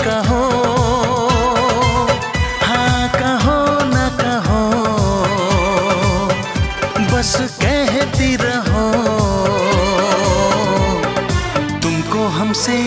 कहो हाँ कहो न कहो बस कहती रहो। तुमको हमसे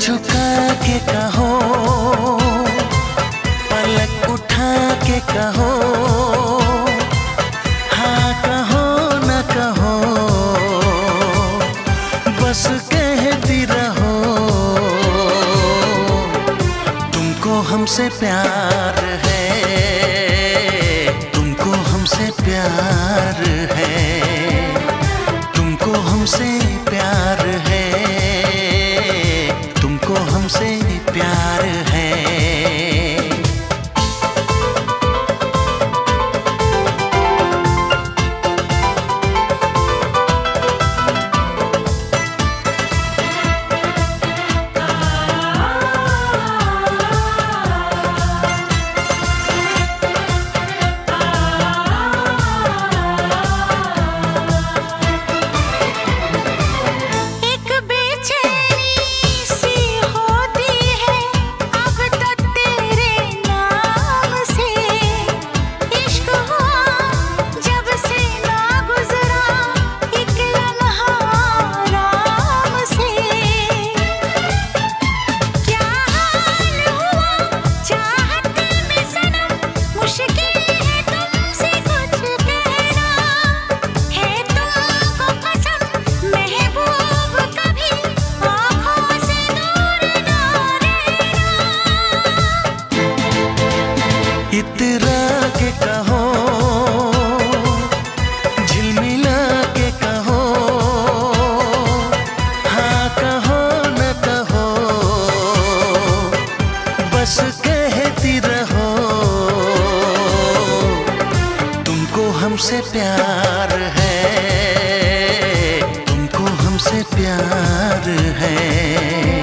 झुका के कहो, पलक उठा के कहो हाँ कहो न कहो, बस कहती रहो। तुमको हमसे प्यार है, तुमको हमसे प्यार है, तुमको हमसे प्यार है। हमसे प्यार है। तुमको हमसे प्यार है।